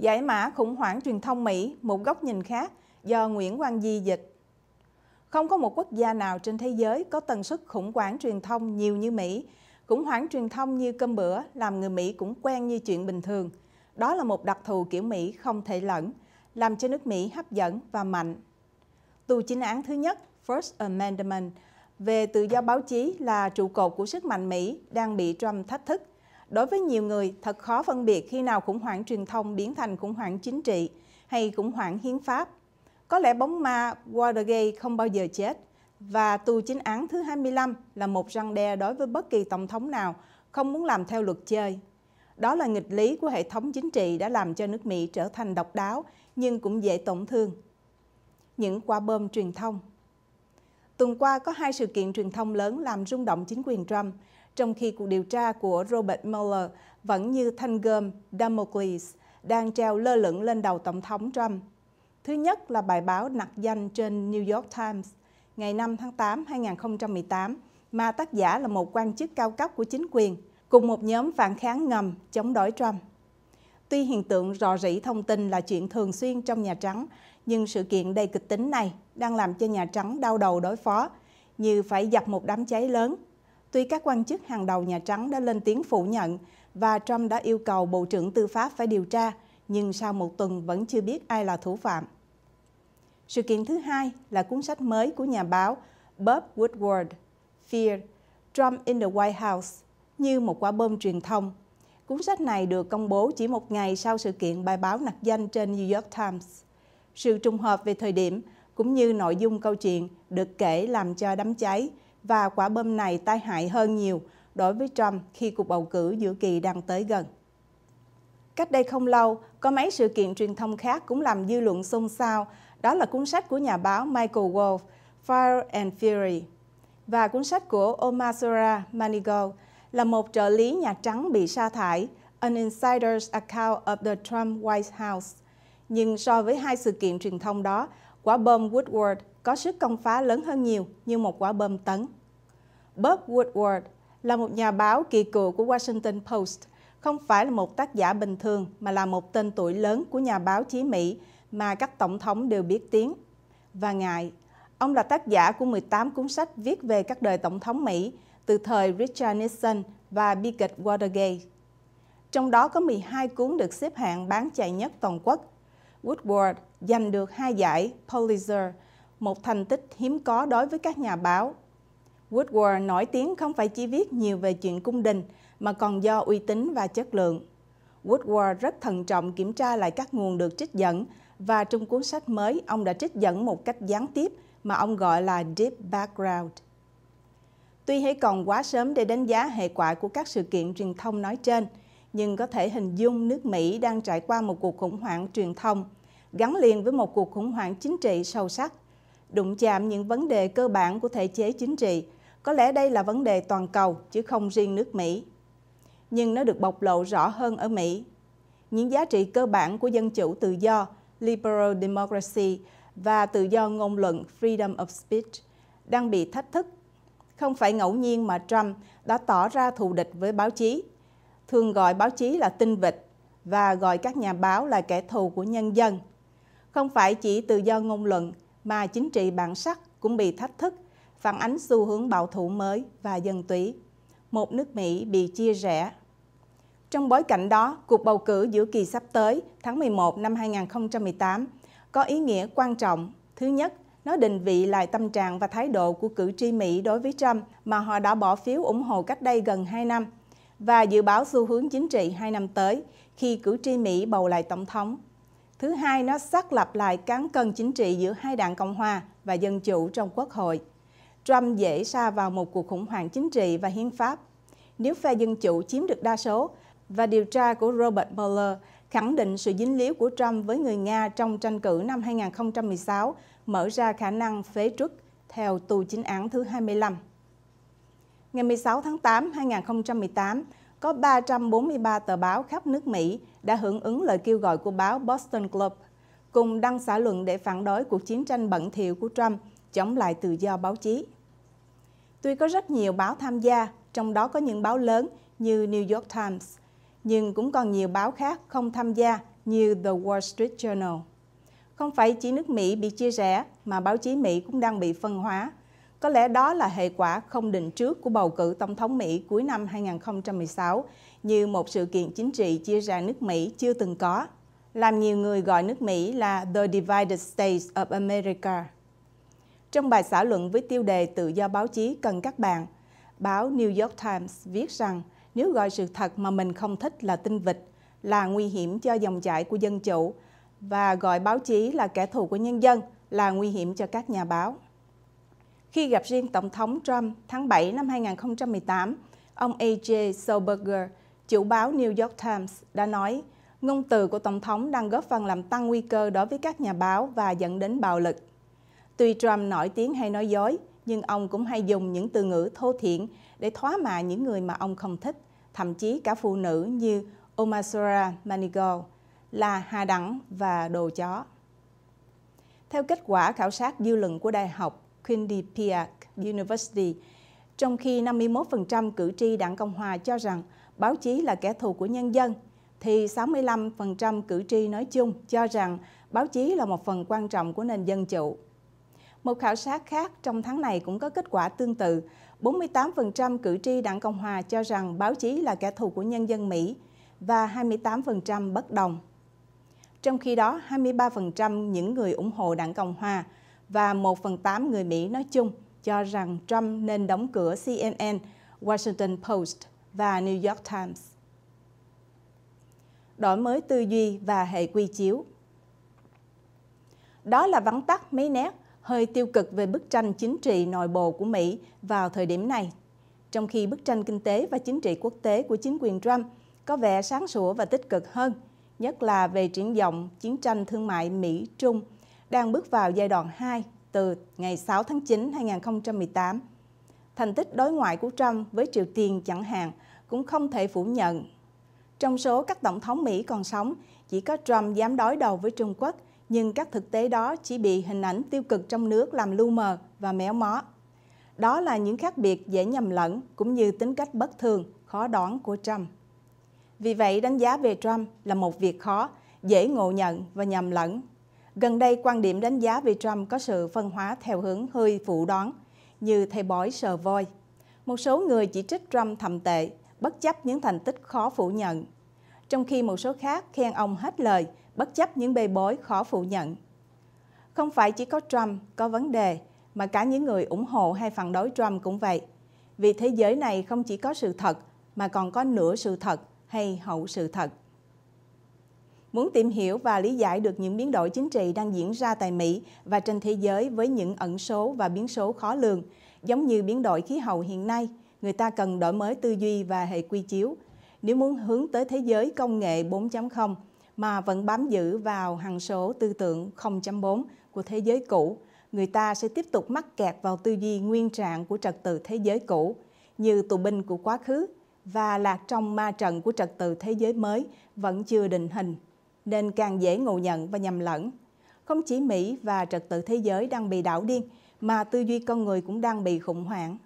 Giải mã khủng hoảng truyền thông Mỹ, một góc nhìn khác do Nguyễn Quang Di dịch. Không có một quốc gia nào trên thế giới có tần suất khủng hoảng truyền thông nhiều như Mỹ. Khủng hoảng truyền thông như cơm bữa làm người Mỹ cũng quen như chuyện bình thường. Đó là một đặc thù kiểu Mỹ không thể lẫn, làm cho nước Mỹ hấp dẫn và mạnh. Tù chính án thứ nhất, First Amendment, về tự do báo chí là trụ cột của sức mạnh Mỹ đang bị Trump thách thức. Đối với nhiều người, thật khó phân biệt khi nào khủng hoảng truyền thông biến thành khủng hoảng chính trị hay khủng hoảng hiến pháp. Có lẽ bóng ma Watergate không bao giờ chết và tù chính án thứ 25 là một răng đe đối với bất kỳ tổng thống nào không muốn làm theo luật chơi. Đó là nghịch lý của hệ thống chính trị đã làm cho nước Mỹ trở thành độc đáo nhưng cũng dễ tổn thương. Những quả bom truyền thông Tuần qua có hai sự kiện truyền thông lớn làm rung động chính quyền Trump, trong khi cuộc điều tra của Robert Mueller vẫn như thanh gươm Damocles đang treo lơ lửng lên đầu Tổng thống Trump. Thứ nhất là bài báo nặc danh trên New York Times ngày 5 tháng 8 2018 mà tác giả là một quan chức cao cấp của chính quyền cùng một nhóm phản kháng ngầm chống đối Trump. Tuy hiện tượng rò rỉ thông tin là chuyện thường xuyên trong Nhà Trắng, nhưng sự kiện đầy kịch tính này đang làm cho Nhà Trắng đau đầu đối phó, như phải dập một đám cháy lớn. Tuy các quan chức hàng đầu Nhà Trắng đã lên tiếng phủ nhận và Trump đã yêu cầu Bộ trưởng Tư pháp phải điều tra, nhưng sau một tuần vẫn chưa biết ai là thủ phạm. Sự kiện thứ hai là cuốn sách mới của nhà báo Bob Woodward, Fear, Trump in the White House, như một quả bom truyền thông. Cuốn sách này được công bố chỉ một ngày sau sự kiện bài báo nặc danh trên New York Times. Sự trùng hợp về thời điểm cũng như nội dung câu chuyện được kể làm cho đám cháy và quả bom này tai hại hơn nhiều đối với Trump khi cuộc bầu cử giữa kỳ đang tới gần. Cách đây không lâu, có mấy sự kiện truyền thông khác cũng làm dư luận xôn xao. Đó là cuốn sách của nhà báo Michael Wolff, Fire and Fury, và cuốn sách của Omasura Manigault là một trợ lý Nhà Trắng bị sa thải, An Insider's Account of the Trump White House. Nhưng so với hai sự kiện truyền thông đó, quả bom Woodward có sức công phá lớn hơn nhiều như một quả bom tấn. Bob Woodward là một nhà báo kỳ cựu của Washington Post, không phải là một tác giả bình thường mà là một tên tuổi lớn của nhà báo chí Mỹ mà các tổng thống đều biết tiếng. Và ngài, ông là tác giả của 18 cuốn sách viết về các đời tổng thống Mỹ từ thời Richard Nixon và bi kịch Watergate. Trong đó có 12 cuốn được xếp hạng bán chạy nhất toàn quốc. Woodward giành được hai giải Pulitzer, một thành tích hiếm có đối với các nhà báo. Woodward nổi tiếng không phải chỉ viết nhiều về chuyện cung đình, mà còn do uy tín và chất lượng. Woodward rất thận trọng kiểm tra lại các nguồn được trích dẫn và trong cuốn sách mới, ông đã trích dẫn một cách gián tiếp mà ông gọi là Deep Background. Tuy hãy còn quá sớm để đánh giá hệ quả của các sự kiện truyền thông nói trên, nhưng có thể hình dung nước Mỹ đang trải qua một cuộc khủng hoảng truyền thông gắn liền với một cuộc khủng hoảng chính trị sâu sắc, đụng chạm những vấn đề cơ bản của thể chế chính trị. Có lẽ đây là vấn đề toàn cầu chứ không riêng nước Mỹ. Nhưng nó được bộc lộ rõ hơn ở Mỹ. Những giá trị cơ bản của dân chủ tự do, liberal democracy và tự do ngôn luận, freedom of speech đang bị thách thức không phải ngẫu nhiên mà Trump đã tỏ ra thù địch với báo chí, thường gọi báo chí là tinh vịt và gọi các nhà báo là kẻ thù của nhân dân. Không phải chỉ tự do ngôn luận mà chính trị bản sắc cũng bị thách thức, phản ánh xu hướng bảo thủ mới và dân túy. Một nước Mỹ bị chia rẽ. Trong bối cảnh đó, cuộc bầu cử giữa kỳ sắp tới tháng 11 năm 2018 có ý nghĩa quan trọng. Thứ nhất, nó định vị lại tâm trạng và thái độ của cử tri Mỹ đối với Trump mà họ đã bỏ phiếu ủng hộ cách đây gần 2 năm và dự báo xu hướng chính trị 2 năm tới khi cử tri Mỹ bầu lại tổng thống. Thứ hai, nó xác lập lại cán cân chính trị giữa hai đảng Cộng hòa và Dân chủ trong Quốc hội. Trump dễ xa vào một cuộc khủng hoảng chính trị và hiến pháp. Nếu phe Dân chủ chiếm được đa số và điều tra của Robert Mueller khẳng định sự dính líu của Trump với người Nga trong tranh cử năm 2016 mở ra khả năng phế truất theo tù chính án thứ 25. Ngày 16 tháng 8 2018, có 343 tờ báo khắp nước Mỹ đã hưởng ứng lời kêu gọi của báo Boston Globe, cùng đăng xã luận để phản đối cuộc chiến tranh bẩn thỉu của Trump chống lại tự do báo chí. Tuy có rất nhiều báo tham gia, trong đó có những báo lớn như New York Times, nhưng cũng còn nhiều báo khác không tham gia như The Wall Street Journal. Không phải chỉ nước Mỹ bị chia rẽ mà báo chí Mỹ cũng đang bị phân hóa. Có lẽ đó là hệ quả không định trước của bầu cử tổng thống Mỹ cuối năm 2016 như một sự kiện chính trị chia ra nước Mỹ chưa từng có, làm nhiều người gọi nước Mỹ là The Divided States of America. Trong bài xã luận với tiêu đề tự do báo chí cần các bạn, báo New York Times viết rằng nếu gọi sự thật mà mình không thích là tinh vịt, là nguy hiểm cho dòng chảy của dân chủ và gọi báo chí là kẻ thù của nhân dân là nguy hiểm cho các nhà báo. Khi gặp riêng Tổng thống Trump tháng 7 năm 2018, ông A.J. Soberger, chủ báo New York Times, đã nói ngôn từ của Tổng thống đang góp phần làm tăng nguy cơ đối với các nhà báo và dẫn đến bạo lực. Tuy Trump nổi tiếng hay nói dối, nhưng ông cũng hay dùng những từ ngữ thô thiển để thóa mạ những người mà ông không thích, thậm chí cả phụ nữ như Omasora Manigault là hà đẳng và đồ chó. Theo kết quả khảo sát dư luận của Đại học Quinnipiac University, trong khi 51% cử tri đảng Cộng Hòa cho rằng báo chí là kẻ thù của nhân dân, thì 65% cử tri nói chung cho rằng báo chí là một phần quan trọng của nền dân chủ. Một khảo sát khác trong tháng này cũng có kết quả tương tự. 48% cử tri đảng Cộng Hòa cho rằng báo chí là kẻ thù của nhân dân Mỹ và 28% bất đồng. Trong khi đó, 23% những người ủng hộ đảng Cộng Hòa và 1 phần 8 người Mỹ nói chung cho rằng Trump nên đóng cửa CNN, Washington Post và New York Times. Đổi mới tư duy và hệ quy chiếu Đó là vắn tắt mấy nét hơi tiêu cực về bức tranh chính trị nội bộ của Mỹ vào thời điểm này. Trong khi bức tranh kinh tế và chính trị quốc tế của chính quyền Trump có vẻ sáng sủa và tích cực hơn, nhất là về triển vọng chiến tranh thương mại Mỹ-Trung đang bước vào giai đoạn 2 từ ngày 6 tháng 9 2018. Thành tích đối ngoại của Trump với Triều Tiên chẳng hạn cũng không thể phủ nhận. Trong số các tổng thống Mỹ còn sống, chỉ có Trump dám đối đầu với Trung Quốc, nhưng các thực tế đó chỉ bị hình ảnh tiêu cực trong nước làm lu mờ và méo mó. Đó là những khác biệt dễ nhầm lẫn cũng như tính cách bất thường, khó đoán của Trump. Vì vậy, đánh giá về Trump là một việc khó, dễ ngộ nhận và nhầm lẫn. Gần đây, quan điểm đánh giá về Trump có sự phân hóa theo hướng hơi phụ đoán, như thầy bói sờ voi. Một số người chỉ trích Trump thầm tệ, bất chấp những thành tích khó phủ nhận. Trong khi một số khác khen ông hết lời, bất chấp những bê bối khó phủ nhận. Không phải chỉ có Trump có vấn đề, mà cả những người ủng hộ hay phản đối Trump cũng vậy. Vì thế giới này không chỉ có sự thật, mà còn có nửa sự thật hay hậu sự thật. Muốn tìm hiểu và lý giải được những biến đổi chính trị đang diễn ra tại Mỹ và trên thế giới với những ẩn số và biến số khó lường, giống như biến đổi khí hậu hiện nay, người ta cần đổi mới tư duy và hệ quy chiếu. Nếu muốn hướng tới thế giới công nghệ 4.0 mà vẫn bám giữ vào hằng số tư tưởng 0.4 của thế giới cũ, người ta sẽ tiếp tục mắc kẹt vào tư duy nguyên trạng của trật tự thế giới cũ, như tù binh của quá khứ và lạc trong ma trận của trật tự thế giới mới vẫn chưa định hình, nên càng dễ ngộ nhận và nhầm lẫn. Không chỉ Mỹ và trật tự thế giới đang bị đảo điên, mà tư duy con người cũng đang bị khủng hoảng.